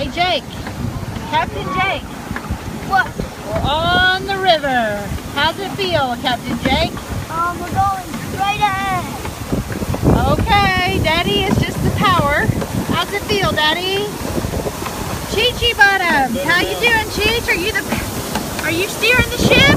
Hey, Jake. Captain Jake. What? We're on the river. How's it feel, Captain Jake? Um, we're going straight ahead. Okay, Daddy is just the power. How's it feel, Daddy? Chi Chi Bottom. How you doing, Cheech? Are you the are you steering the ship?